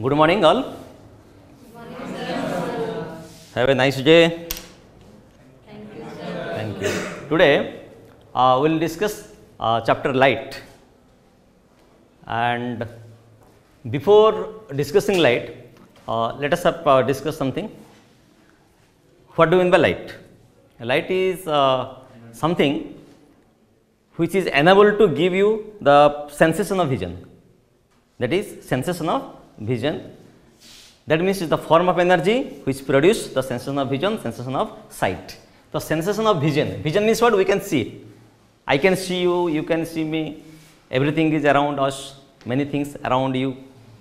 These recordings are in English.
Good morning, all. Have a nice day. Thank you. Sir. Thank you. Today, uh, we will discuss uh, chapter light. And before discussing light, uh, let us have, uh, discuss something. What do you mean by light? Light is uh, something which is enabled to give you the sensation of vision. That is sensation of vision. That means it's the form of energy which produce the sensation of vision, sensation of sight. The sensation of vision. Vision means what? We can see. I can see you, you can see me. Everything is around us, many things around you.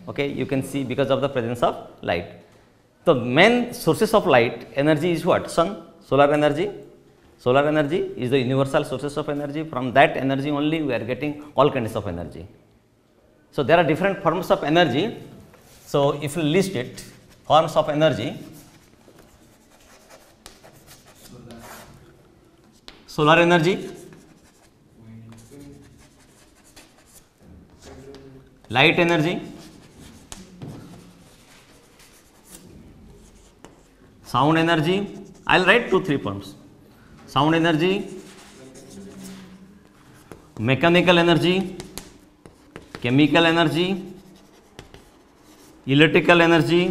Okay, you can see because of the presence of light. The main sources of light energy is what? Sun, solar energy. Solar energy is the universal sources of energy. From that energy only we are getting all kinds of energy. So, there are different forms of energy. So, if you list it, forms of energy, solar energy, light energy, sound energy, I will write two, three forms. Sound energy, mechanical energy, chemical energy, electrical energy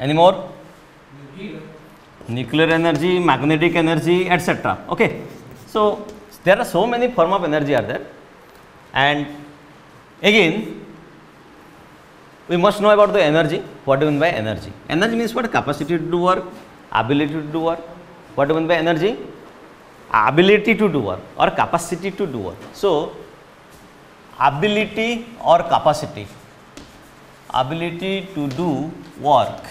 any more nuclear energy, magnetic energy etcetera okay so there are so many form of energy are there and again we must know about the energy what even by energy energy means what capacity to do work ability to do work what even by energy ability to do work or capacity to do work. So, ability or capacity, ability to do work,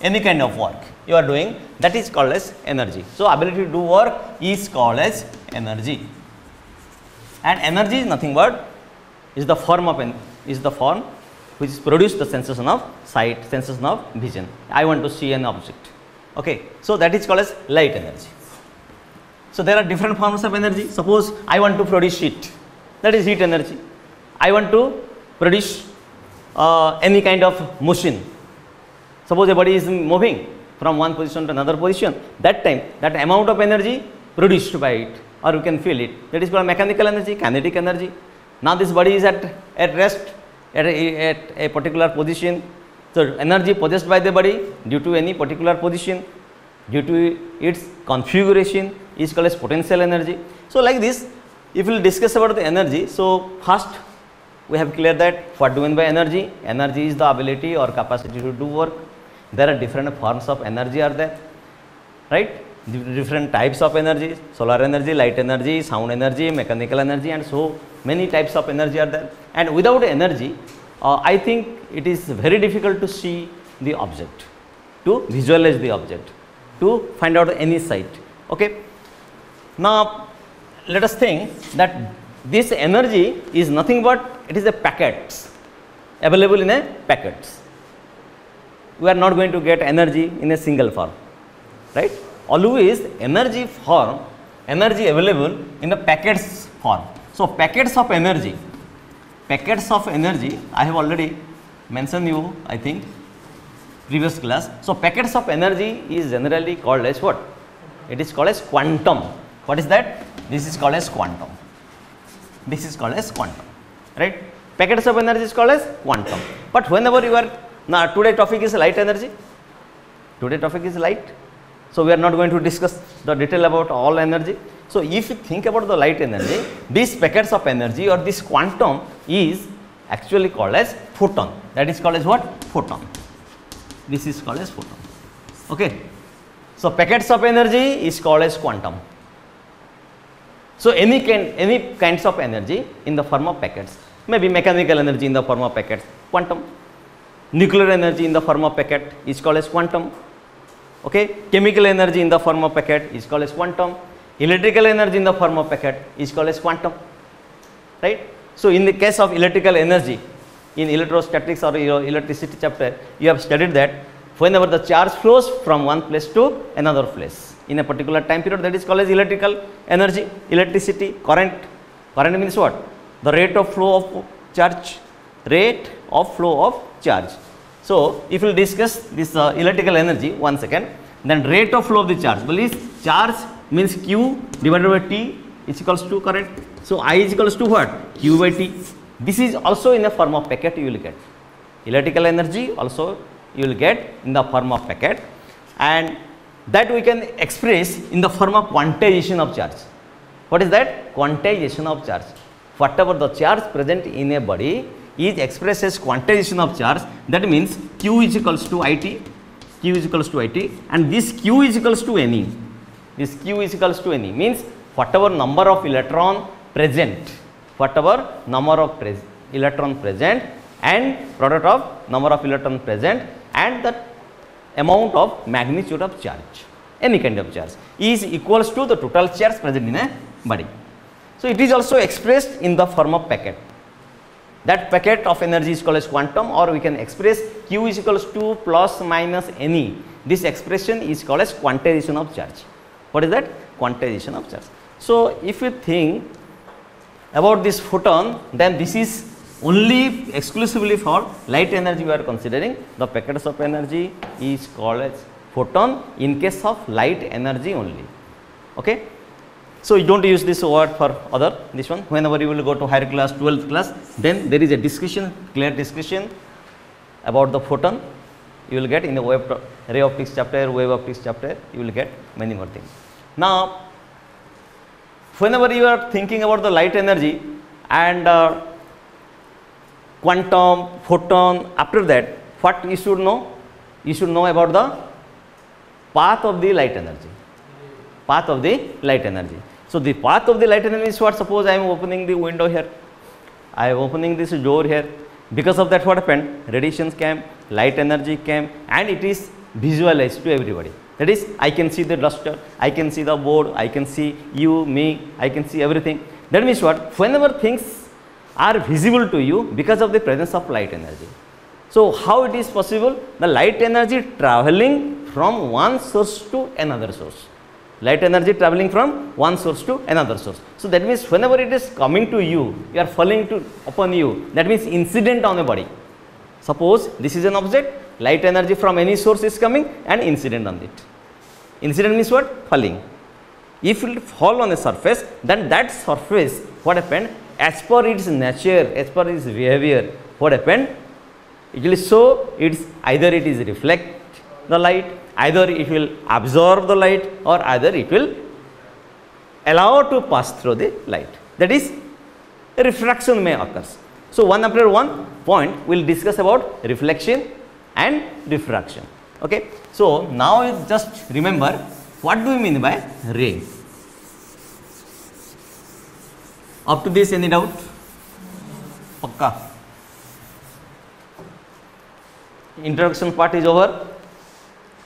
any kind of work you are doing that is called as energy. So, ability to do work is called as energy and energy is nothing but is the form of an is the form which is produce the sensation of sight, sensation of vision. I want to see an object. Okay. So, that is called as light energy. So, there are different forms of energy. Suppose I want to produce heat, that is heat energy. I want to produce uh, any kind of motion. Suppose a body is moving from one position to another position, that time that amount of energy produced by it or you can feel it, that is called mechanical energy, kinetic energy. Now, this body is at, at rest at a, at a particular position. So, energy possessed by the body due to any particular position due to its configuration is called as potential energy. So, like this if we will discuss about the energy. So, first we have cleared that what do mean by energy? Energy is the ability or capacity to do work. There are different forms of energy are there, right? Different types of energy, solar energy, light energy, sound energy, mechanical energy and so many types of energy are there. And without energy, uh, I think it is very difficult to see the object, to visualize the object, to find out any sight. Okay. Now, let us think that this energy is nothing but it is a packets available in a packets. We are not going to get energy in a single form, right? Always energy form, energy available in a packets form. So, packets of energy, packets of energy I have already mentioned you I think previous class. So, packets of energy is generally called as what? It is called as quantum. What is that? This is called as quantum. This is called as quantum, right? Packets of energy is called as quantum. But whenever you are now today topic is light energy. Today topic is light. So, we are not going to discuss the detail about all energy. So, if you think about the light energy, these packets of energy or this quantum is actually called as photon. That is called as what? Photon. This is called as photon. Okay. So, packets of energy is called as quantum. So, any kind any kinds of energy in the form of packets, maybe mechanical energy in the form of packets, quantum, nuclear energy in the form of packet is called as quantum, okay. chemical energy in the form of packet is called as quantum, electrical energy in the form of packet is called as quantum, right. So, in the case of electrical energy in electrostatics or electricity chapter, you have studied that whenever the charge flows from one place to another place in a particular time period that is called as electrical energy, electricity, current Current means what? The rate of flow of charge, rate of flow of charge. So, if we discuss this uh, electrical energy, one second, then rate of flow of the charge. Well, is charge means Q divided by T is equals to current. So, I is equals to what? Q by T. This is also in the form of packet you will get. Electrical energy also you will get in the form of packet and that we can express in the form of quantization of charge. What is that? Quantization of charge. Whatever the charge present in a body is expressed as quantization of charge that means q is equals to it, q is equals to it and this q is equals to Ne. This q is equals to Ne means whatever number of electron present, whatever number of pres electron present and product of number of electron present and the amount of magnitude of charge, any kind of charge is equals to the total charge present in a body. So, it is also expressed in the form of packet. That packet of energy is called as quantum or we can express q is equals to plus minus Ne. This expression is called as quantization of charge. What is that? Quantization of charge. So, if you think about this photon then this is only exclusively for light energy we are considering the packets of energy is called as photon in case of light energy only. Okay. So, you do not use this word for other this one whenever you will go to higher class 12th class then there is a discussion clear discussion about the photon you will get in the wave ray optics chapter wave optics chapter you will get many more things. Now, whenever you are thinking about the light energy and uh, quantum photon after that what you should know? You should know about the path of the light energy. Path of the light energy. So, the path of the light energy is what? Suppose I am opening the window here, I am opening this door here. Because of that what happened? Radiations came, light energy came and it is visualized to everybody. That is I can see the duster, I can see the board, I can see you, me, I can see everything. That means what? Whenever things are visible to you because of the presence of light energy. So, how it is possible? The light energy traveling from one source to another source light energy traveling from one source to another source. So, that means whenever it is coming to you, you are falling to upon you that means incident on a body. Suppose this is an object light energy from any source is coming and incident on it. Incident means what? Falling. If it fall on a surface then that surface what happened as per its nature as per its behavior what happened it will show it's either it is reflect the light either it will absorb the light or either it will allow to pass through the light that is refraction may occurs. So, one after one point we will discuss about reflection and diffraction. Okay. So, now just remember what do we mean by ray? Up to this any doubt? Pakka. Introduction part is over.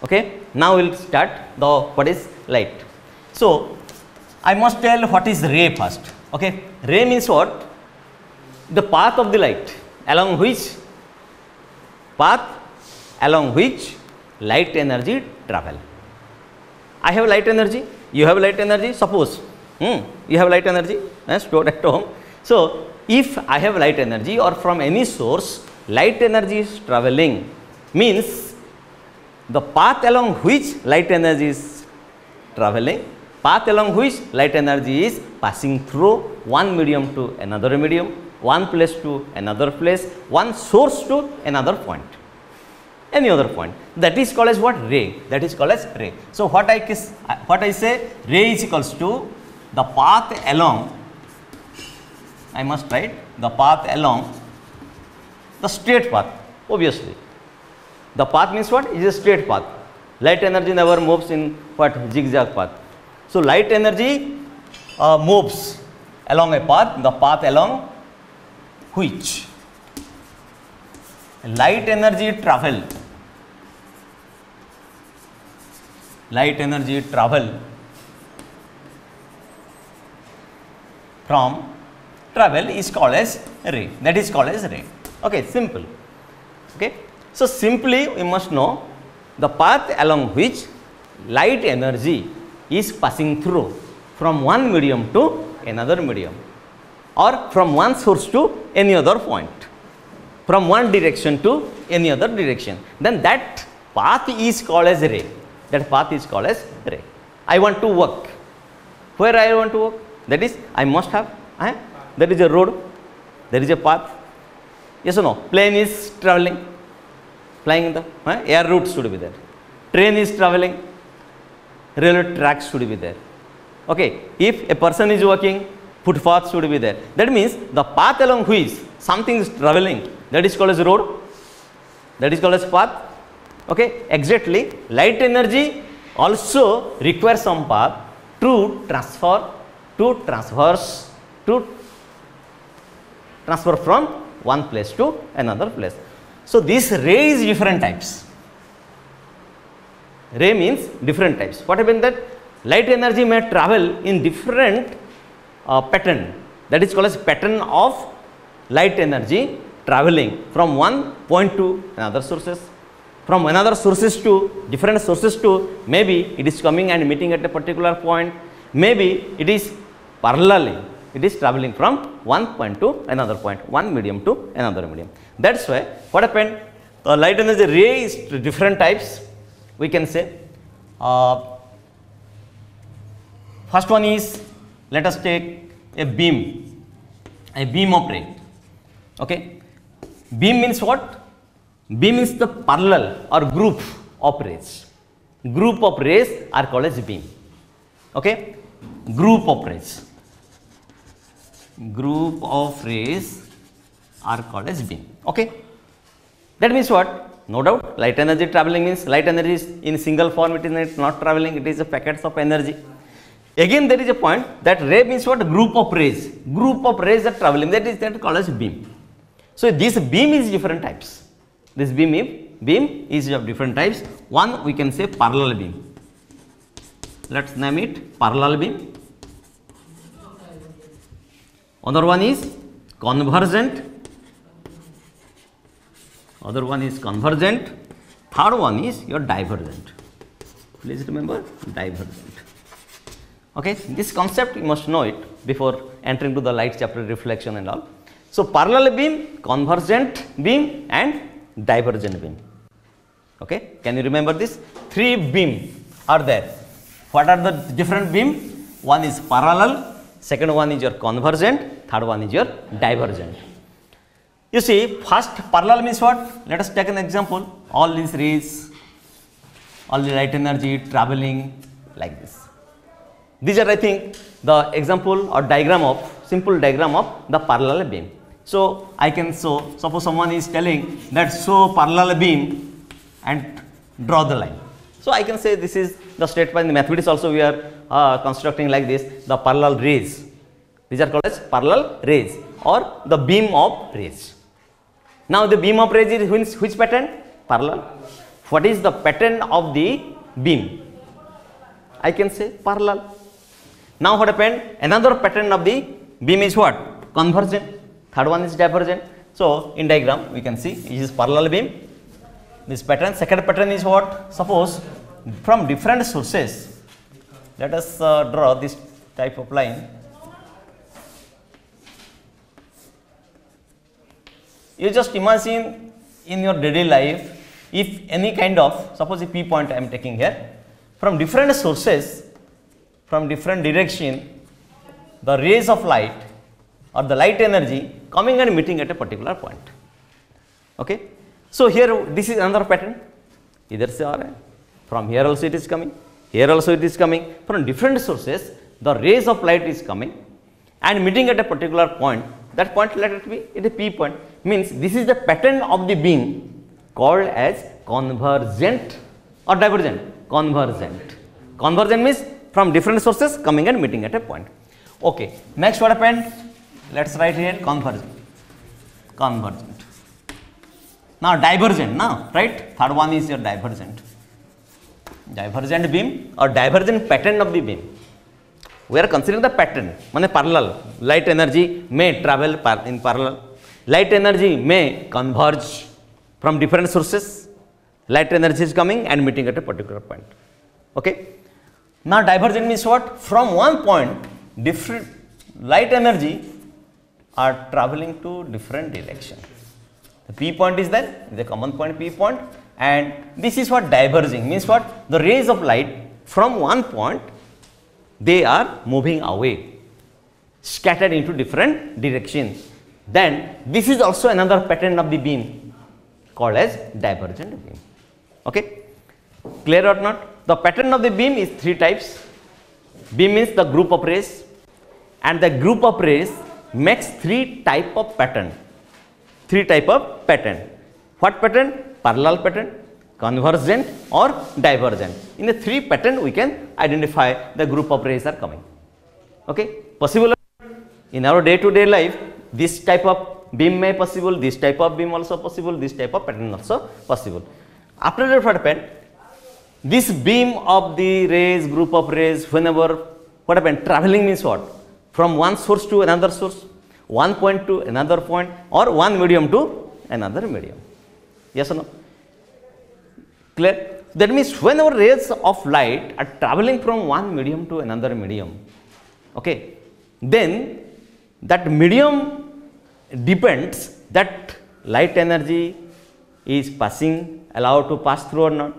Okay. Now, we will start the what is light. So, I must tell what is ray first. Okay. Ray means what? The path of the light along which path along which light energy travel. I have light energy, you have light energy, suppose hmm, you have light energy uh, stored at home. So, if I have light energy or from any source light energy is traveling means the path along which light energy is traveling, path along which light energy is passing through one medium to another medium, one place to another place, one source to another point, any other point. That is called as what ray, that is called as ray. So, what I, kiss, what I say ray is equals to the path along, I must write the path along the straight path obviously the path means what? It is a straight path. Light energy never moves in what? Zigzag path. So, light energy uh, moves along a path, the path along which light energy travel, light energy travel from travel is called as ray, that is called as ray. Okay, simple. Okay. So, simply we must know the path along which light energy is passing through from one medium to another medium. or from one source to any other point from one direction to any other direction then that path is called as ray that path is called as ray i want to work where i want to work that is i must have eh? There is a road. There is a path. Yes or no? Plane is traveling. Flying in the air route should be there. Train is traveling. Railway tracks should be there. Okay if a person is walking footpath should be there. That means the path along which something is traveling that is called as road. That is called as path. Okay exactly light energy also requires some path to transfer to transverse to transfer from one place to another place. So this ray is different types. Ray means different types. What happened that light energy may travel in different uh, pattern. That is called as pattern of light energy traveling from one point to another sources. From another sources to different sources to maybe it is coming and meeting at a particular point. Maybe it is parallelly it is traveling from one point to another point one medium to another medium. That's why what happened? The light energy ray is different types. We can say uh, first one is let us take a beam a beam of ray. Okay? Beam means what? Beam means the parallel or group of rays. Group of rays are called as beam. Okay? Group of rays group of rays are called as beam. Okay? That means what? No doubt light energy traveling means light energy is in single form it is not traveling it is a packets of energy. Again there is a point that ray means what? Group of rays. Group of rays are traveling that is that called as beam. So this beam is different types. This beam beam is of different types. One we can say parallel beam. Let's name it parallel beam another one is convergent. Other one is convergent. Third one is your divergent. Please remember divergent. Okay this concept you must know it before entering to the light chapter reflection and all. So parallel beam convergent beam and divergent beam. Okay can you remember this? Three beam are there. What are the different beam? One is parallel second one is your convergent third one is your divergent you see first parallel means what let us take an example all these rays all the light energy traveling like this these are I think the example or diagram of simple diagram of the parallel beam. So I can show suppose someone is telling that show parallel beam and draw the line. So I can say this is the statement in the mathematics also we are uh, constructing like this the parallel rays. These are called as parallel rays or the beam of rays. Now the beam of rays is which, which pattern? Parallel. What is the pattern of the beam? I can say parallel. Now what happened? Another pattern of the beam is what? Convergent. Third one is divergent. So in diagram we can see it is parallel beam. This pattern. Second pattern is what? Suppose from different sources. Let us uh, draw this type of line. You just imagine in your daily life if any kind of suppose a p point I am taking here from different sources from different direction the rays of light or the light energy coming and meeting at a particular point. Okay. So, here this is another pattern. Either or from here also it is coming, here also it is coming. From different sources the rays of light is coming. And meeting at a particular point that point let it be it is p point. Means this is the pattern of the beam called as convergent or divergent. Convergent. Convergent means from different sources coming and meeting at a point. Okay next what happened? Let's write here convergent. Convergent now divergent now right? Third one is your divergent. Divergent beam or divergent pattern of the beam? We are considering the pattern. Mane parallel. Light energy may travel par in parallel. Light energy may converge from different sources. Light energy is coming and meeting at a particular point. Okay? Now divergent means what? From one point different light energy are traveling to different direction. The P point is there, the common point P point and this is what diverging means what the rays of light from one point they are moving away scattered into different directions. Then this is also another pattern of the beam called as divergent beam. Okay? Clear or not? The pattern of the beam is three types. Beam means the group of rays and the group of rays makes three type of pattern. Three type of pattern. What pattern? Parallel pattern, convergent or divergent. In the three pattern we can identify the group of rays are coming. Okay? Possible in our day to day life this type of beam may possible, this type of beam also possible, this type of pattern also possible. After that what happened? This beam of the rays, group of rays, whenever what happened? Traveling means what? From one source to another source, one point to another point or one medium to another medium. Yes or no? Clear? That means whenever rays of light are traveling from one medium to another medium, okay, then that medium depends that light energy is passing allowed to pass through or not.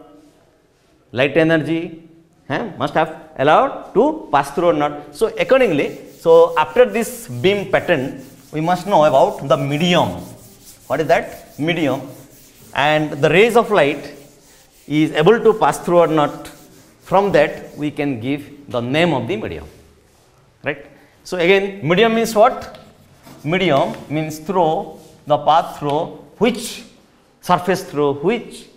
Light energy eh, must have allowed to pass through or not. So, accordingly, so after this beam pattern, we must know about the medium. What is that? Medium and the rays of light is able to pass through or not. From that, we can give the name of the medium, right. So, again medium means what? Medium means through the path through which surface through which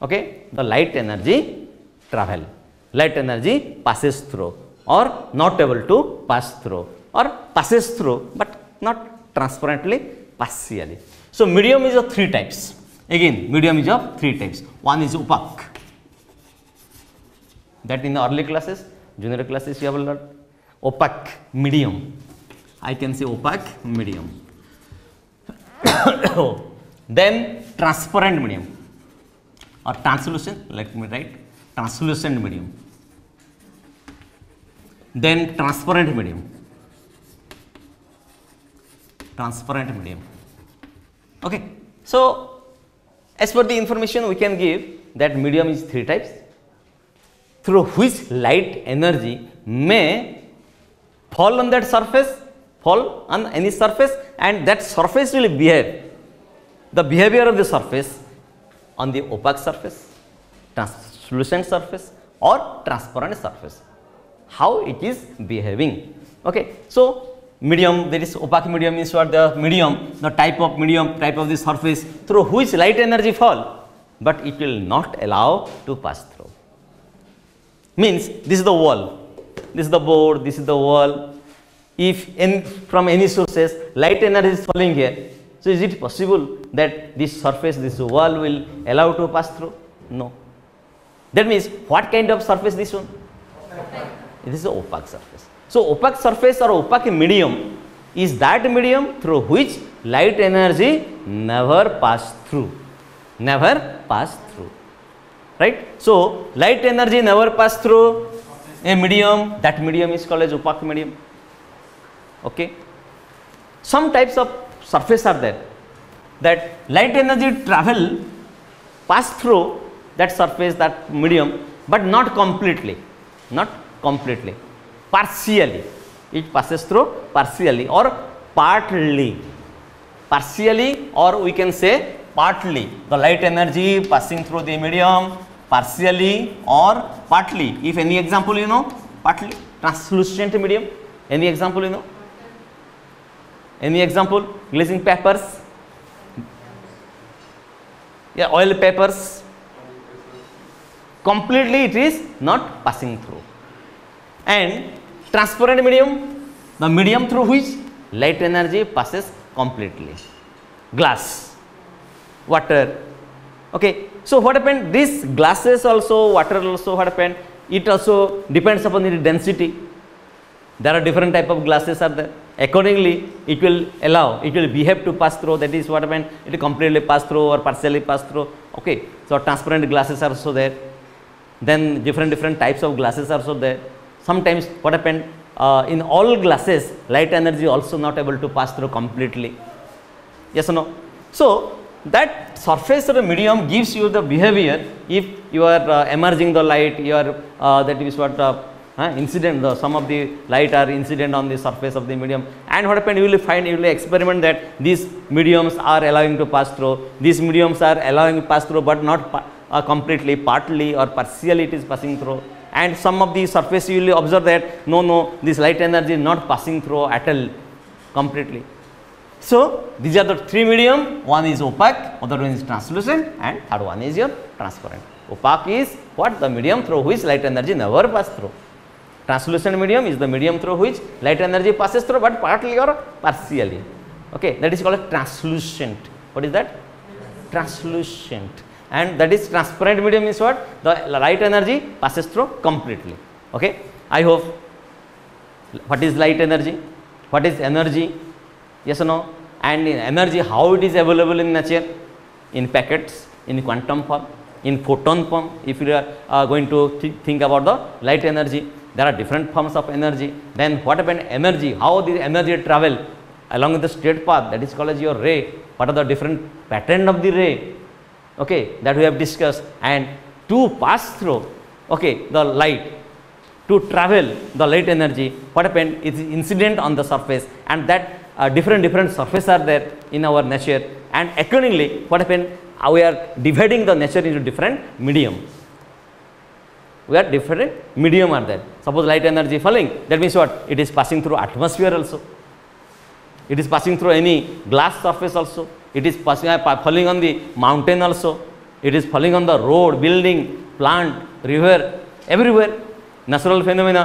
okay, the light energy travel, light energy passes through or not able to pass through or passes through, but not transparently partially. So, medium is of three types again medium is of three types one is opaque that in the early classes junior classes you have learned opaque medium I can say opaque medium then transparent medium or translucent let me write translucent medium then transparent medium. Transparent medium. Okay. So as per the information we can give that medium is three types through which light energy may fall on that surface, fall on any surface and that surface will behave. The behavior of the surface on the opaque surface, translucent surface or transparent surface, how it is behaving. Okay. So, medium there is opaque medium is what the medium, the type of medium, type of the surface through which light energy fall, but it will not allow to pass through. Means this is the wall, this is the board, this is the wall. If in, from any sources light energy is falling here, so is it possible that this surface, this wall will allow to pass through? No. That means what kind of surface this one? This is opaque surface. So, opaque surface or opaque medium is that medium through which light energy never pass through, never pass through, right. So, light energy never pass through a medium. That medium is called as opaque medium. Okay? Some types of surface are there that light energy travel pass through that surface that medium but not completely. Not completely partially it passes through partially or partly partially or we can say partly the light energy passing through the medium partially or partly. If any example you know, partly translucent medium, any example you know? Any example? Glazing papers, yeah, oil papers, completely it is not passing through. And transparent medium, the medium through which light energy passes completely. Glass, water, okay so, what happened? This glasses also, water also what happened? It also depends upon the density. There are different type of glasses are there. Accordingly, it will allow, it will behave to pass through. That is what happened. It completely pass through or partially pass through. Okay. So, transparent glasses are also there. Then different different types of glasses are also there. Sometimes what happened? uh, in all glasses light energy also not able to pass through completely. Yes or no? So, that surface of the medium gives you the behavior if you are uh, emerging the light, you are uh, that is what uh, incident, the, some of the light are incident on the surface of the medium and what happened you will find, you will experiment that these mediums are allowing to pass through, these mediums are allowing to pass through but not pa uh, completely, partly or partially it is passing through and some of the surface you will observe that no, no, this light energy is not passing through at all completely. So, these are the three medium, one is opaque, other one is translucent and third one is your transparent. Opaque is what the medium through which light energy never pass through. Translucent medium is the medium through which light energy passes through but partly or partially. Okay, that is called a translucent. What is that? Translucent. And that is transparent medium is what? The light energy passes through completely. Okay, I hope. What is light energy? What is energy? yes or no and in energy how it is available in nature in packets in quantum form in photon form if you are uh, going to th think about the light energy there are different forms of energy then what happened energy how the energy travel along the straight path that is called as your ray what are the different pattern of the ray okay that we have discussed. And to pass through okay the light to travel the light energy what happened? Is incident on the surface. And that uh, different different surfaces are there in our nature. And accordingly what happened? Uh, we are dividing the nature into different medium. We are different medium are there. Suppose light energy falling that means what? It is passing through atmosphere also. It is passing through any glass surface also it is passing uh, falling on the mountain also it is falling on the road building plant river everywhere natural phenomena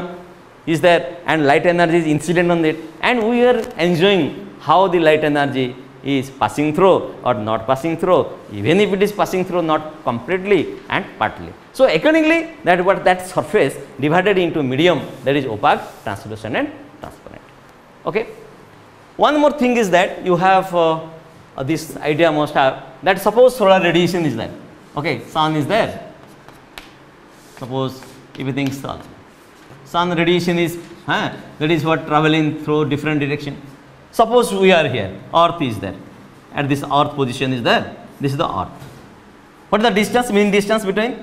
is there and light energy is incident on it and we are enjoying how the light energy is passing through or not passing through even if it is passing through not completely and partly. So, accordingly that what that surface divided into medium that is opaque, translucent and transparent. Okay. One more thing is that you have uh, uh, this idea must have that suppose solar radiation is there, okay, sun is there, suppose if you think sun radiation is huh, that is what traveling through different direction. Suppose we are here, earth is there, at this earth position is there, this is the earth. What is the distance, mean distance between?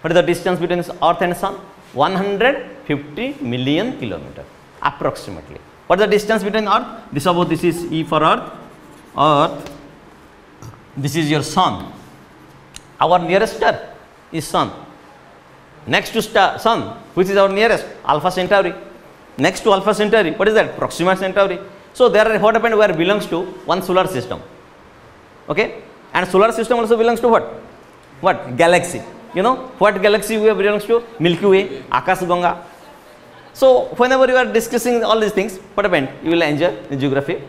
What is the distance between earth and sun? 150 million kilometer approximately. What is the distance between earth? This suppose this is E for earth, earth, this is your sun. Our nearest star is sun. Next to star sun which is our nearest? Alpha centauri. Next to alpha centauri what is that? Proxima centauri. So there are what happened where belongs to? One solar system. Okay? And solar system also belongs to what? What? Galaxy. You know what galaxy we belongs to? Milky way akash ganga. So whenever you are discussing all these things what happened? You will enjoy geography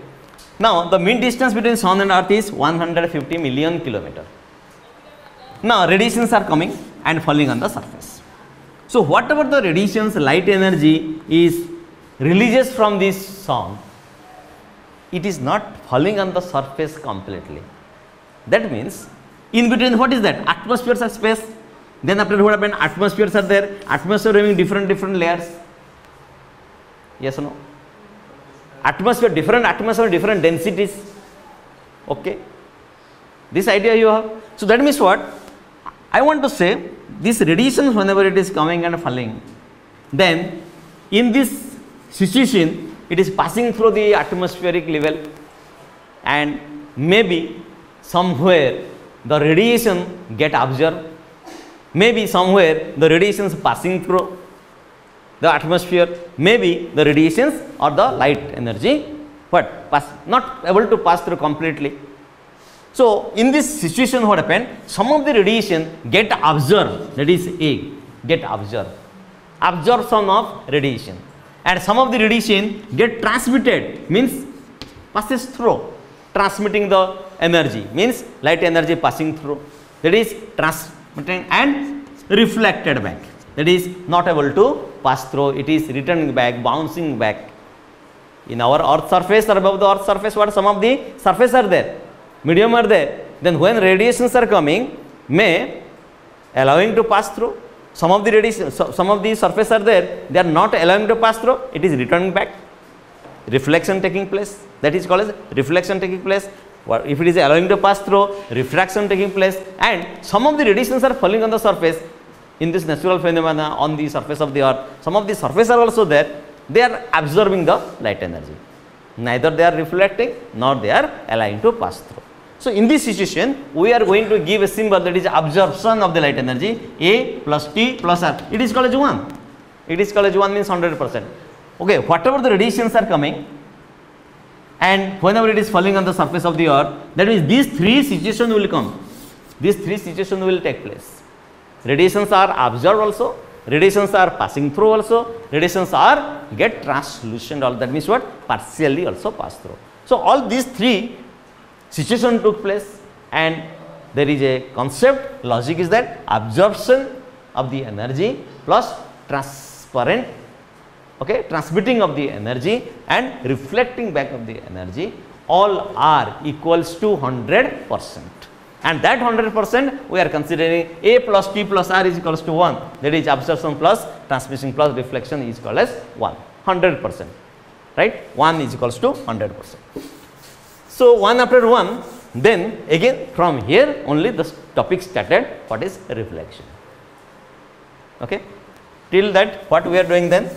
now the mean distance between sun and earth is 150 million kilometer now radiations are coming and falling on the surface so, whatever the radiations light energy is releases from this sun, it is not falling on the surface completely. That means, in between what is that? Atmospheres are space. Then after what happened? Atmospheres are there. Atmosphere having different different layers. Yes or no? Atmosphere, different atmosphere, different densities. Okay. This idea you have. So that means what? I want to say this radiation whenever it is coming and falling, then in this situation it is passing through the atmospheric level and maybe somewhere the radiation get absorbed, maybe somewhere the radiation is passing through the atmosphere, maybe the radiations or the light energy but pass not able to pass through completely. So, in this situation what happened? Some of the radiation get absorbed. That is A get absorbed. Absorption of radiation. And some of the radiation get transmitted means passes through transmitting the energy. Means light energy passing through. That is transmitting and reflected back. That is not able to pass through it is returning back bouncing back in our earth surface or above the earth surface what some of the surface are there medium are there then when radiations are coming may allowing to pass through some of the radiation, so, some of the surface are there, they are not allowing to pass through, it is returning back. Reflection taking place, that is called as reflection taking place. If it is allowing to pass through, refraction taking place, and some of the radiations are falling on the surface in this natural phenomena on the surface of the earth. Some of the surface are also there, they are absorbing the light energy. Neither they are reflecting nor they are allowing to pass through. So, in this situation, we are going to give a symbol that is absorption of the light energy A plus T plus R. It is called as 1. It is called as 1 means 100 percent. Okay, whatever the radiations are coming and whenever it is falling on the surface of the earth, that means these three situations will come. These three situations will take place. Radiations are absorbed also, radiations are passing through also, radiations are get translucent all that means what? Partially also pass through. So, all these three situation took place and there is a concept logic is that absorption of the energy plus transparent okay transmitting of the energy and reflecting back of the energy all are equals to 100 percent and that 100 percent we are considering a plus t plus r is equals to 1 that is absorption plus transmission plus reflection is called as 1 100 percent right 1 is equals to 100 percent so, one after one then again from here only the topic started what is reflection. Okay. Till that what we are doing then?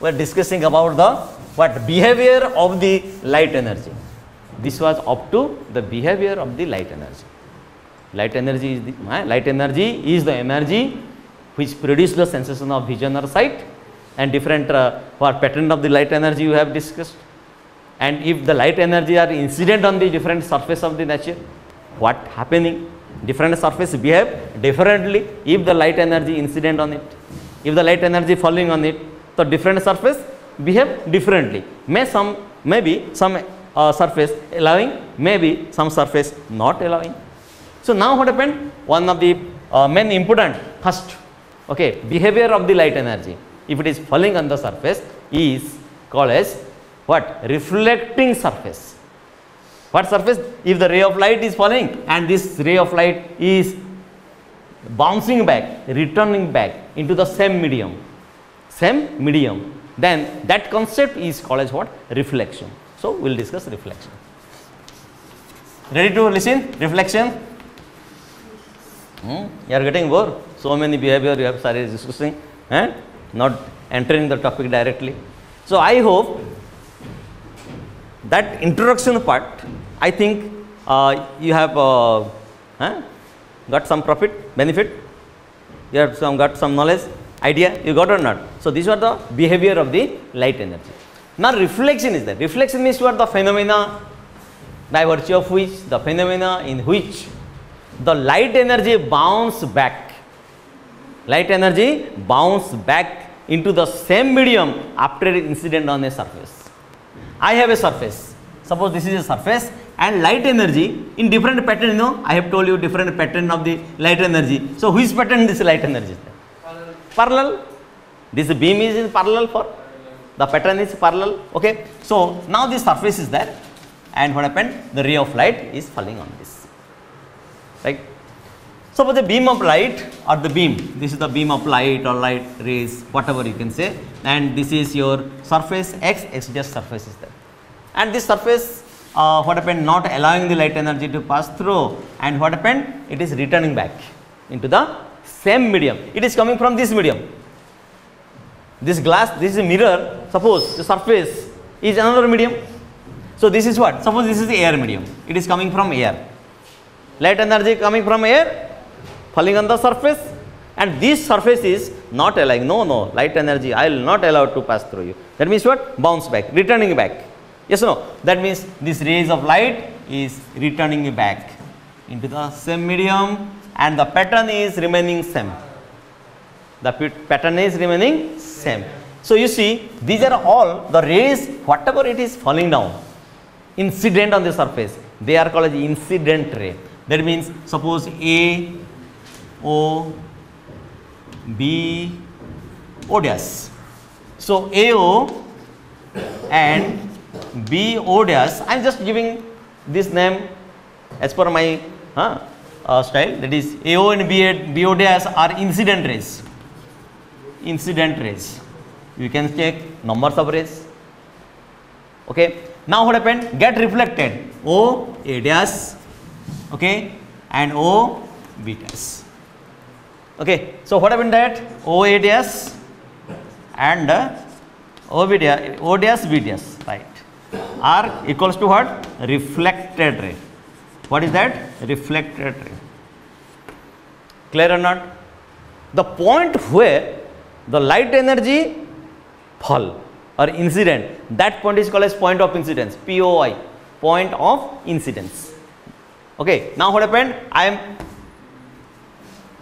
We are discussing about the what behavior of the light energy. This was up to the behavior of the light energy. Light energy is the uh, light energy is the energy which produce the sensation of vision or sight and different uh, what pattern of the light energy you have discussed. And if the light energy are incident on the different surface of the nature what happening? Different surface behave differently if the light energy incident on it. If the light energy falling on it so different surface behave differently. May some maybe some uh, surface allowing maybe some surface not allowing so now what happened? One of the uh, main important. First okay behavior of the light energy. If it is falling on the surface is called as what? Reflecting surface. What surface? If the ray of light is falling and this ray of light is bouncing back returning back into the same medium same medium then that concept is called as what? Reflection. So we'll discuss reflection. Ready to listen? Reflection hmm? you are getting bored? So many behavior you have started discussing and not entering the topic directly. So i hope that introduction part I think uh, you have uh, huh, got some profit benefit? You have some got some knowledge idea you got or not. So, these are the behavior of the light energy. Now, reflection is there reflection means what? The phenomena by virtue of which the phenomena in which the light energy bounce back light energy bounce back into the same medium after incident on a surface. I have a surface. Suppose this is a surface and light energy in different pattern, you know, I have told you different pattern of the light energy. So, which pattern this light energy is? Parallel. This beam is in parallel for the pattern is parallel. Okay. So, now this surface is there and what happened? The ray of light is falling on this. Right. Suppose the beam of light or the beam, this is the beam of light or light rays, whatever you can say, and this is your surface x, x just surface is there. And this surface, uh, what happened? Not allowing the light energy to pass through, and what happened? It is returning back into the same medium. It is coming from this medium. This glass, this is a mirror. Suppose the surface is another medium. So this is what? Suppose this is the air medium. It is coming from air. Light energy coming from air falling on the surface. And this surface is not allowing no no light energy I will not allow to pass through you. That means what? Bounce back returning back. Yes or no? That means this rays of light is returning back into the same medium and the pattern is remaining same. The pattern is remaining same. So you see these are all the rays whatever it is falling down incident on the surface. They are called as incident ray that means suppose a O B O dash. So, A O and B O dash I am just giving this name as per my uh, uh, style that is A O and B, B O dash are incident rays incident rays. You can check numbers of rays. Okay. Now what happened? Get reflected. O A dash. Okay. And O B dash. Okay. So what happened that O A dash and uh, right, are equals to what? Reflected ray. What is that? Reflected ray. Clear or not? The point where the light energy fall or incident, that point is called as point of incidence, POI, point of incidence. Okay. Now what happened? I am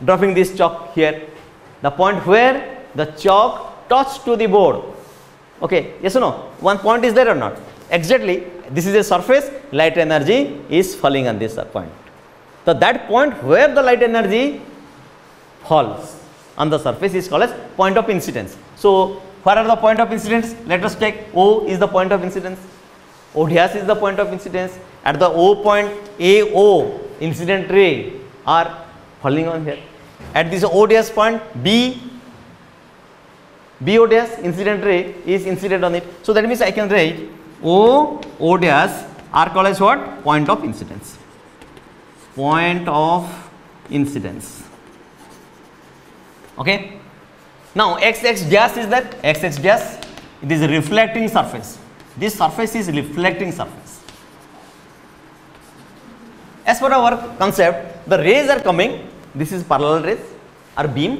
dropping this chalk here. The point where the chalk touched to the board. Okay. Yes or no? One point is there or not? Exactly. This is a surface, light energy is falling on this point. So, that point where the light energy falls on the surface is called as point of incidence. So, where are the point of incidence? Let us take O is the point of incidence, O dash is the point of incidence. At the O point AO incident ray are falling on here. At this O dash point B BO dash incident ray is incident on it. So, that means I can write O O dash are called as what? Point of incidence. Point of incidence. Okay. Now, XX dash is that XX dash it is reflecting surface. This surface is reflecting surface. As per our concept, the rays are coming, this is parallel rays or beam.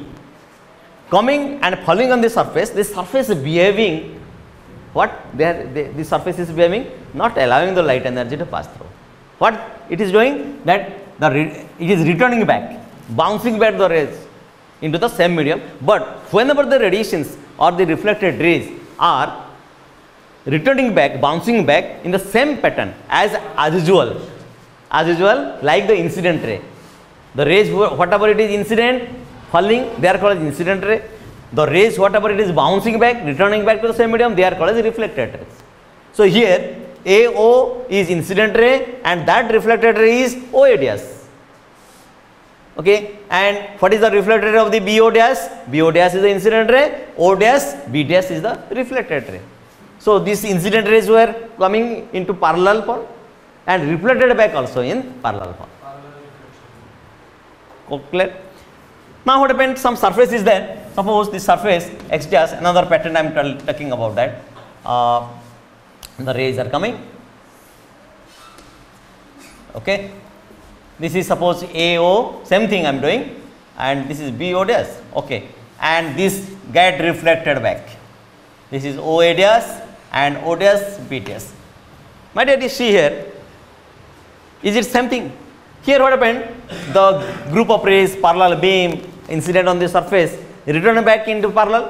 Coming and falling on the surface, this surface is behaving. What? They are they, the surface is behaving not allowing the light energy to pass through. What it is doing? That the it is returning back, bouncing back the rays into the same medium, but whenever the radiations or the reflected rays are returning back, bouncing back in the same pattern as as usual, as usual like the incident ray. The rays whatever it is incident falling they are called as incident ray. The rays whatever it is bouncing back returning back to the same medium they are called as reflected rays. So here AO is incident ray and that reflected ray is OA dash. Okay, and what is the reflected ray of the BO dash? BO dash is the incident ray, O dash, B dash is the reflected ray. So these incident rays were coming into parallel form and reflected back also in parallel form. Clear? Now what happened? Some surface is there. Suppose this surface X dash, another pattern I am talking about that. Uh, the rays are coming. Okay. This is suppose AO, same thing I am doing, and this is BO dash. Okay. And this get reflected back. This is OA dash and O dash B dash. My dear, see here, is it same thing? Here what happened? The group of rays, parallel beam, incident on the surface, return back into parallel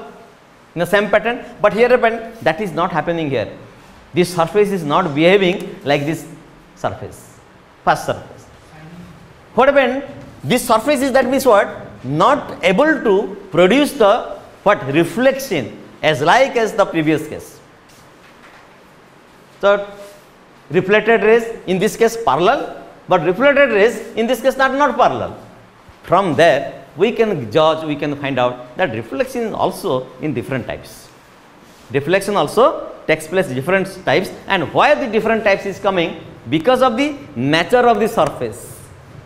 in the same pattern. But here happened, that is not happening here. This surface is not behaving like this surface, first surface. What happened? This surface is that means what? Not able to produce the what reflection as like as the previous case. So, reflected rays in this case parallel, but reflected rays in this case are not parallel. From there we can judge, we can find out that reflection is also in different types. Reflection also takes place different types and why the different types is coming? Because of the nature of the surface.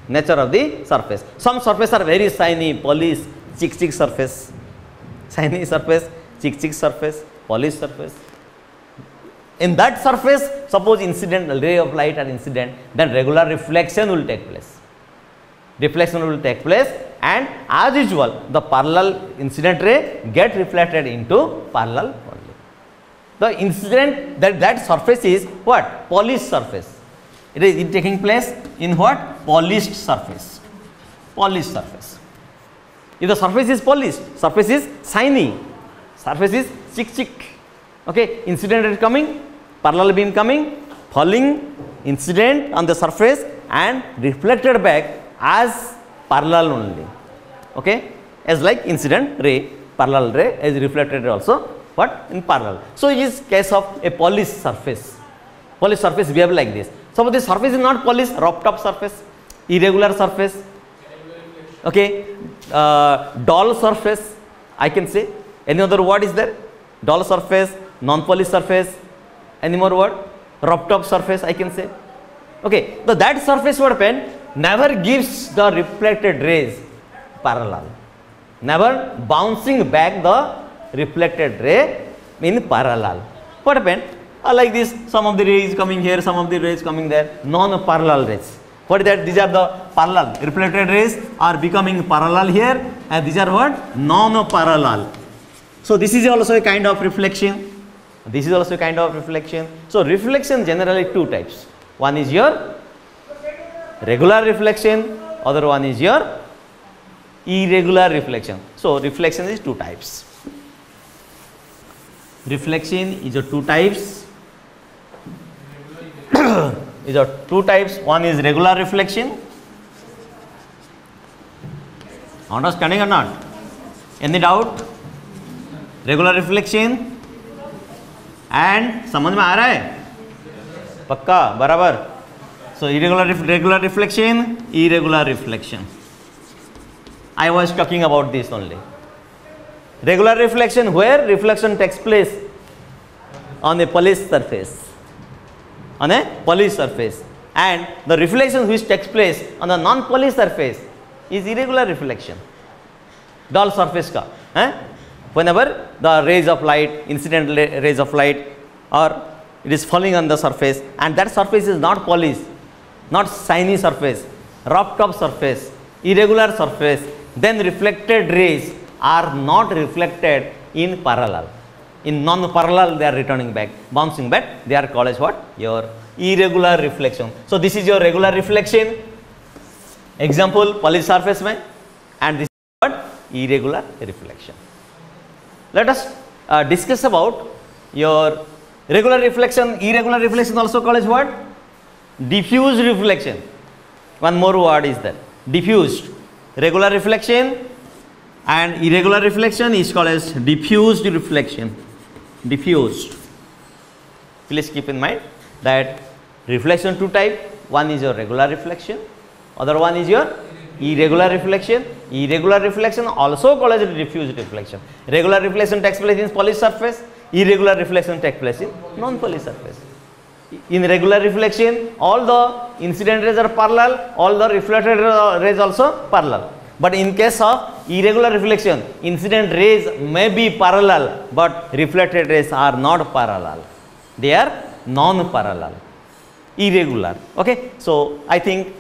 Nature of the surface. Some surface are very shiny, polished, chick chick surface, shiny surface, chick chick surface, polished surface. In that surface, suppose incident ray of light or incident, then regular reflection will take place. Reflection will take place and as usual the parallel incident ray get reflected into parallel only. The incident that that surface is what? Polished surface. It is taking place in what? Polished surface. Polished surface. If the surface is polished, surface is shiny, surface is chick chick. Okay, incident is coming, parallel beam coming, falling incident on the surface and reflected back as parallel only. Okay? As like incident ray parallel ray is reflected also but in parallel. So it is case of a polished surface. Polished surface behave like this. So the surface is not polished rough top surface irregular surface okay? Uh, dull surface i can say. Any other word is there? Dull surface, non-polished surface, any more word? Rough top surface I can say. Okay, so that surface what pen never gives the reflected rays parallel, never bouncing back the reflected ray in parallel. What happened? Uh, like this, some of the rays coming here, some of the rays coming there, non-parallel rays. What is that? These are the parallel. Reflected rays are becoming parallel here and these are what? Non-parallel. So, this is also a kind of reflection. This is also kind of reflection. So, reflection generally two types. One is your regular reflection, other one is your irregular reflection. So, reflection is two types. Reflection is a two types is of two types. One is regular reflection. Understanding or not? Any doubt? Regular reflection and समझ में आ रहा है? पक्का? बराबर? So irregular regular reflection irregular reflection I was talking about this only regular reflection where reflection takes place on a polish surface on a polish surface and the reflection which takes place on the non polish surface is irregular reflection dull surface का है whenever the rays of light incident rays of light or it is falling on the surface and that surface is not polished not shiny surface rough top surface irregular surface then reflected rays are not reflected in parallel in non-parallel they are returning back, bouncing back, they are called as what? Your irregular reflection. So, this is your regular reflection, example polished surface mein and this is what? Irregular reflection. Let us uh, discuss about your regular reflection, irregular reflection also called as what? Diffused reflection. One more word is there, diffused. Regular reflection and irregular reflection is called as diffused reflection diffused. Please keep in mind that reflection two type, one is your regular reflection, other one is your irregular reflection. Irregular reflection also called as diffused reflection. Regular reflection takes place in polished surface, irregular reflection takes place in non-polished surface. In regular reflection, all the incident rays are parallel, all the reflected rays also parallel. But in case of irregular reflection, incident rays may be parallel, but reflected rays are not parallel. They are non-parallel, irregular. Okay. So, I think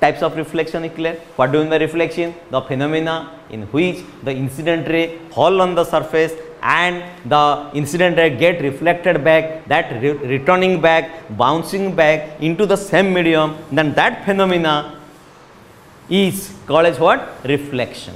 types of reflection is clear. What do you mean by reflection? The phenomena in which the incident ray fall on the surface and the incident ray get reflected back that re returning back bouncing back into the same medium then that phenomena is called as what? Reflection.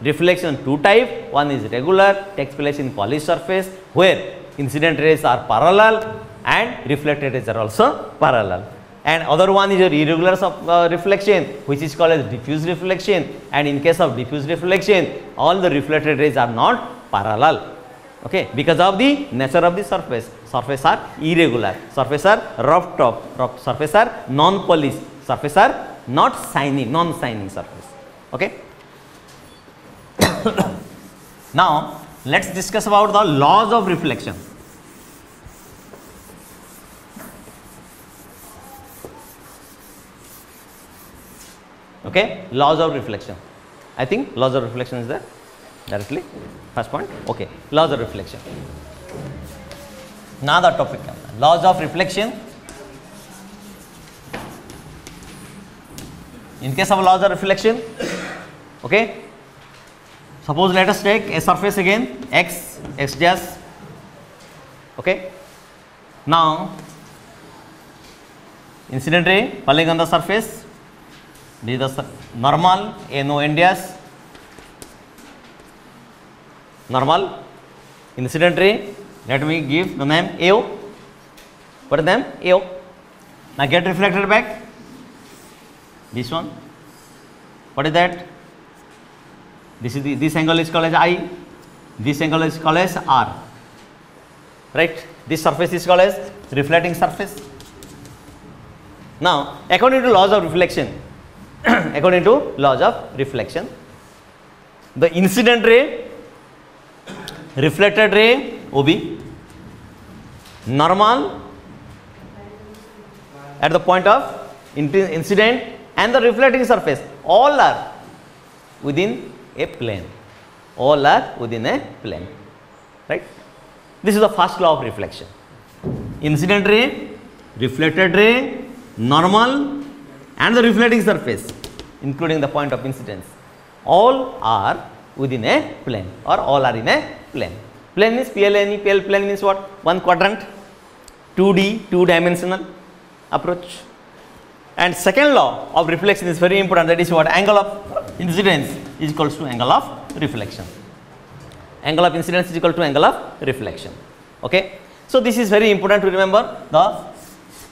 Reflection two type, one is regular takes place in polished surface where incident rays are parallel and reflected rays are also parallel. And other one is your irregular uh, reflection which is called as diffuse reflection. And in case of diffuse reflection all the reflected rays are not parallel. Okay? Because of the nature of the surface. Surface are irregular. Surface are rough top. Rough surface are non polished surface are not shining, non-shining surface. Okay. now, let us discuss about the laws of reflection. Okay, laws of reflection. I think laws of reflection is there directly. First point. Okay, laws of reflection. Now the topic laws of reflection in case of laws of reflection okay suppose let us take a surface again x x dash okay now incident ray falling on the surface this is normal no dash normal. Incident ray let me give the name AO what name AO now get reflected back. This one. What is that? This is the, this angle is called as i. This angle is called as r. Right? This surface is called as reflecting surface. Now according to laws of reflection according to laws of reflection the incident ray reflected ray OB, normal at the point of incident and the reflecting surface all are within a plane. All are within a plane right? This is the first law of reflection. Incident ray reflected ray normal and the reflecting surface including the point of incidence. All are within a plane or all are in a plane. Plane means plane pl plane means what? One quadrant 2d two dimensional approach. And second law of reflection is very important that is what? Angle of incidence is equals to angle of reflection. Angle of incidence is equal to angle of reflection. Okay? So this is very important to remember the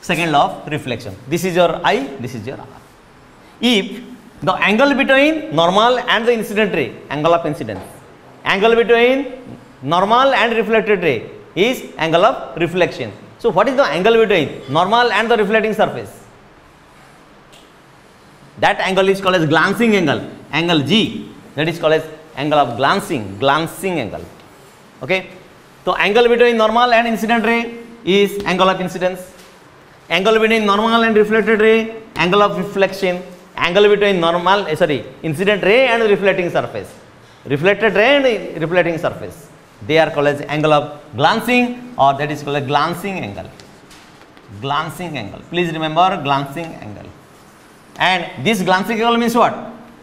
second law of reflection. This is your i this is your r. If the angle between normal and the incident ray angle of incidence. Angle between normal and reflected ray is angle of reflection. So what is the angle between normal and the reflecting surface? That angle is called as glancing angle. Angle g that is called as angle of glancing glancing angle. Okay? So angle between normal and incident ray is angle of incidence angle between normal and reflected ray angle of reflection angle between normal eh, sorry incident ray and reflecting surface. Reflected ray and reflecting surface. They are called as angle of glancing or that is called a glancing angle. Glancing angle. Please remember glancing angle. And this glancing angle means what?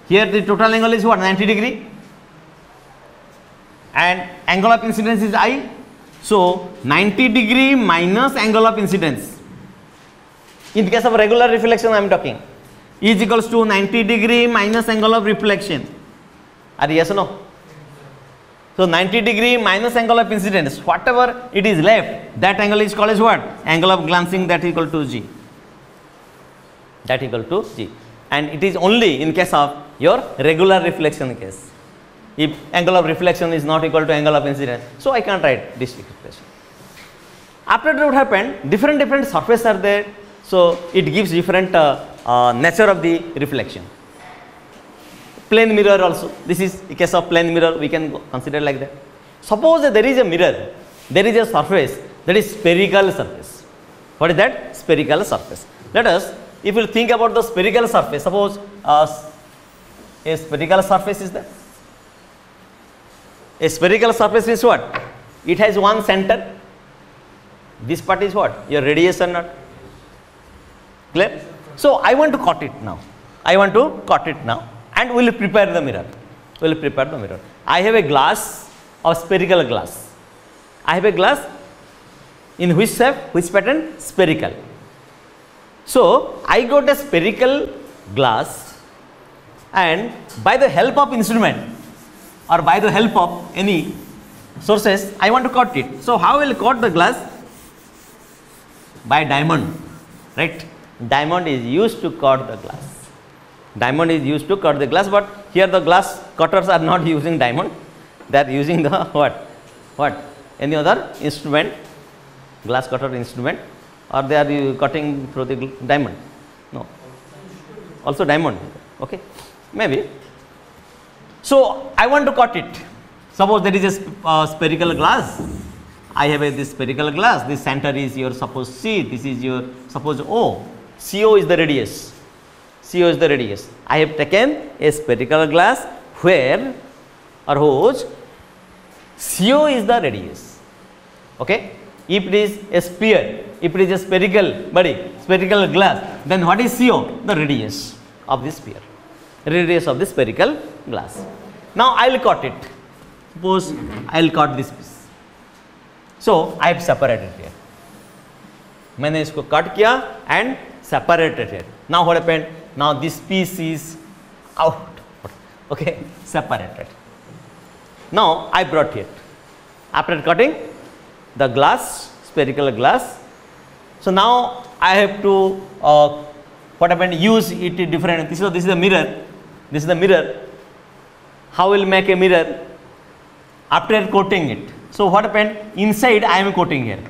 Here the total angle is what? 90 degree. And angle of incidence is i. So 90 degree minus angle of incidence in case of regular reflection i am talking is equals to 90 degree minus angle of reflection. Are yes or no? So 90 degree minus angle of incidence whatever it is left that angle is called as what? Angle of glancing that equal to g. That equal to g. And it is only in case of your regular reflection case. If angle of reflection is not equal to angle of incidence. So i can't write this expression after that what happened? Different different surfaces are there so it gives different uh, uh, nature of the reflection. Plane mirror also. This is a case of plane mirror. We can consider like that. Suppose there is a mirror. There is a surface that is spherical surface. What is that? Spherical surface. Let us if you think about the spherical surface suppose uh, a spherical surface is there. A spherical surface is what? It has one center. This part is what? Your radius or not clear? So i want to cut it now. I want to cut it now. And we will prepare the mirror. We will prepare the mirror. I have a glass of spherical glass. I have a glass in which shape? Which pattern? Spherical. So i got a spherical glass and by the help of instrument or by the help of any sources i want to cut it. So how will cut the glass? By diamond right diamond is used to cut the glass. Diamond is used to cut the glass but here the glass cutters are not using diamond. They are using the what? What? Any other instrument? Glass cutter instrument? Or they are cutting through the diamond? No. Also diamond. Okay. Maybe. So i want to cut it. Suppose there is a sp- uh, spherical glass. I have a this spherical glass, this center is your suppose C, this is your suppose O, CO is the radius, CO is the radius. I have taken a spherical glass where or whose CO is the radius. Okay? If it is a sphere, if it is a spherical body, spherical glass, then what is CO? The radius of the sphere, radius of the spherical glass. Now I will cut it. Suppose I will cut this piece. So I have separated here मैंने इसको cut किया and separated here. Now what happened? Now this piece is out, okay, separated. Now I brought it. After cutting the glass, spherical glass. So now I have to, uh, what happened, use it different. This is, this is the mirror. This is the mirror. How will make a mirror? After coating it. So what happened? Inside I am coating here.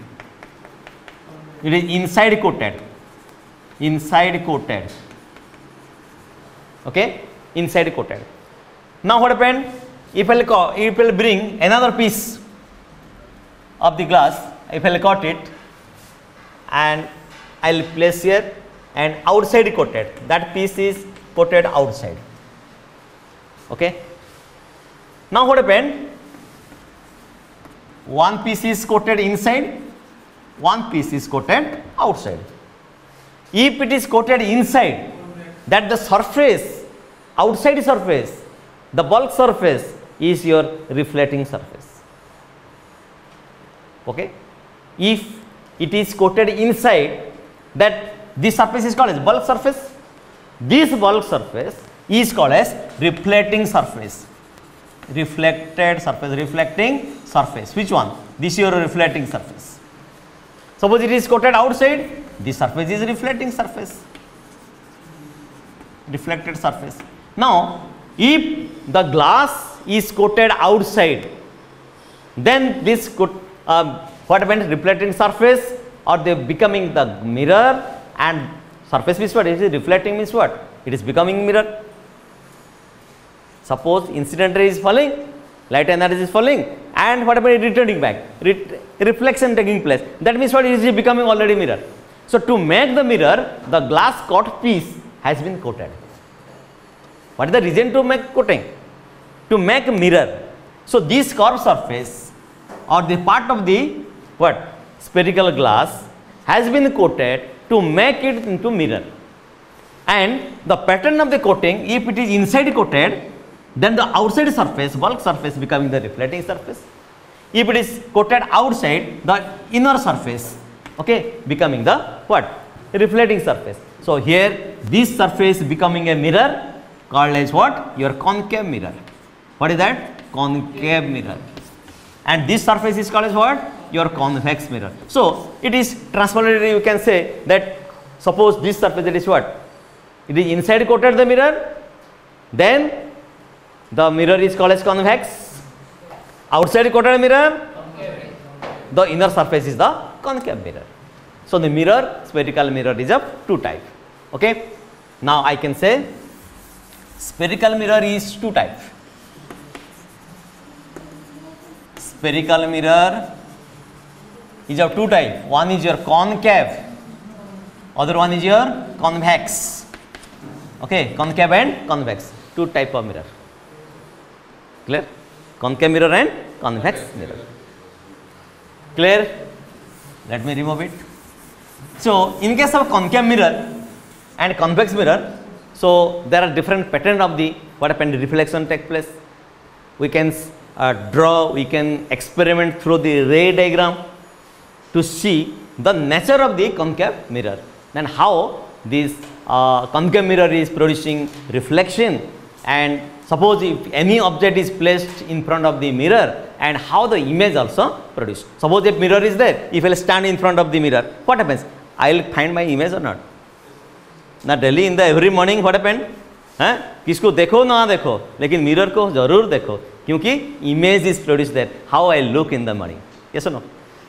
It is inside coated inside coated okay inside coated now what happened if i'll co- if i'll bring another piece of the glass, if I will cut it and I will place here and outside coated, that piece is coated outside. Okay. Now what happened? One piece is coated inside, one piece is coated outside. If it is coated inside, that the surface, outside surface, the bulk surface is your reflecting surface. Okay. If it is coated inside, that this surface is called as bulk surface. This bulk surface is called as reflecting surface. Reflected surface, reflecting surface. Which one? This is your reflecting surface. Suppose it is coated outside, this surface is reflecting surface. Reflected surface. Now, if the glass is coated outside, then this could uh, what happens reflecting surface or they becoming the mirror and surface means what? Is it reflecting means what? It is becoming mirror. Suppose incident ray is falling light energy is falling and what about returning back. Re reflection taking place. That means what? Is becoming already mirror so to make the mirror the glass cut piece has been coated. What is the reason to make coating? To make mirror. So this curved surface or the part of the what? Spherical glass has been coated to make it into mirror. And the pattern of the coating if it is inside coated then the outside surface bulk surface becoming the reflecting surface. If it is coated outside the inner surface okay becoming the what? Reflecting surface. So here this surface becoming a mirror called as what? Your concave mirror. What is that? Concave mirror. And this surface is called as what? Your convex mirror. So, it is transparently you can say that suppose this surface it is what? It is inside coated the mirror then the mirror is called as convex. Outside coated mirror the inner surface is the concave mirror. So, the mirror spherical mirror is of two type okay. Now, I can say spherical mirror is two type spherical mirror is of two type. One is your concave, other one is your convex. Okay, concave and convex, two type of mirror. Clear? Concave mirror and convex mirror. Clear? Let me remove it. So, in case of concave mirror and convex mirror, so there are different pattern of the what happened reflection take place. We can uh, draw, we can experiment through the ray diagram to see the nature of the concave mirror then how this uh, concave mirror is producing reflection and suppose if any object is placed in front of the mirror and how the image also produced. Suppose if mirror is there, if I stand in front of the mirror, what happens? I will find my image or not? Now daily in the every morning what happened? हैं किसको देखो ना देखो लेकिन mirror को जरूर देखो क्योंकि image is produce that how I look in the morning yes no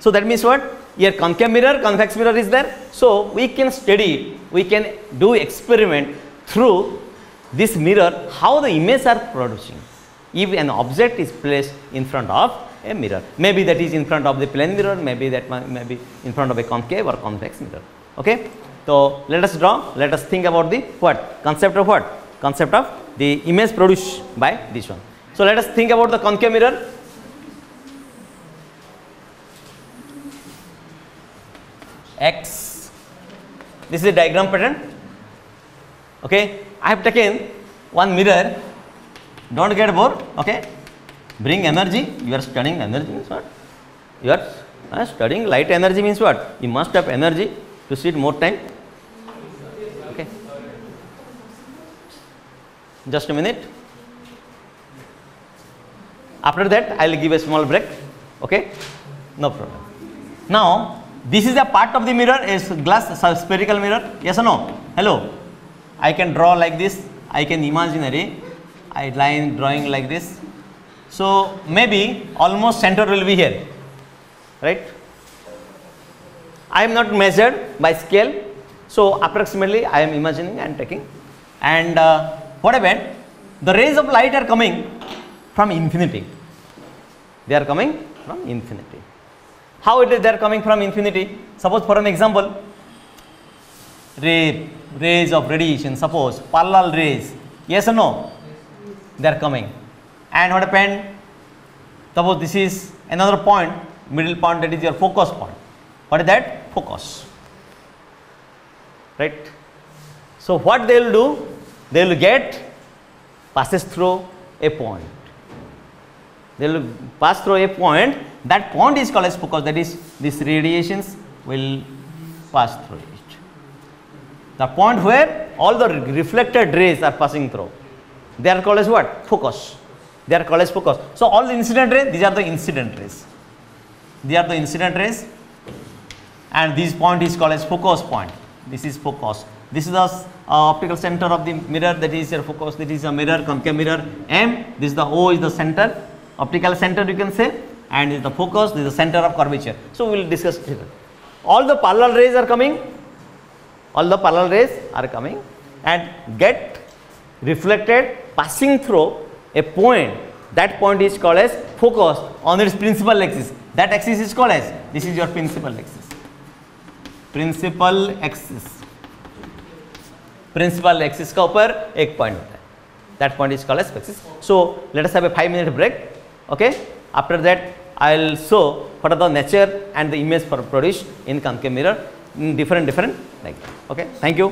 So that means what? Here concave mirror, convex mirror is there. So we can study, we can do experiment through this mirror how the images are producing. If an object is placed in front of a mirror, maybe that is in front of the plane mirror, maybe that may be in front of a concave or convex mirror. Okay. So let us draw, let us think about the what? Concept of what? Concept of the image produced by this one. So let us think about the concave mirror. x this is a diagram pattern okay i have taken one mirror don't get bored okay bring energy you are studying energy means what? You are uh, studying light energy means what? You must have energy to sit more time. Okay. Just a minute. After that i will give a small break. Okay? No problem. Now this is a part of the mirror is glass spherical mirror. Yes or no? Hello? I can draw like this. I can imaginary i line drawing like this so maybe almost center will be here right? I am not measured by scale. So approximately i am imagining and taking. And uh, what happened? The rays of light are coming from infinity. They are coming from infinity. How it is they are coming from infinity? Suppose for an example, ray, rays of radiation, suppose parallel rays, yes or no? They are coming. And what happened? Suppose this is another point, middle point that is your focus point. What is that? Focus. Right? So, what they will do? They will get passes through a point. They will pass through a point. That point is called as focus. That is, these radiations will pass through it. The point where all the reflected rays are passing through. They are called as what? Focus. They are called as focus. So, all the incident rays, these are the incident rays. They are the incident rays and this point is called as focus point. This is focus. This is the uh, optical center of the mirror that is your focus. That is a mirror, concave mirror M. This is the O is the center, optical center you can say and is the focus, this is the center of curvature. So, we will discuss it. All the parallel rays are coming, all the parallel rays are coming and get reflected passing through a point. That point is called as focus on its principal axis. That axis is called as, this is your principal axis. Principal axis. Principal axis का ऊपर एक point होता है that point is called as axis so let us have a 5 minute break okay after that i'll show what are the nature and the image for produced in concave mirror in different different like that okay thank you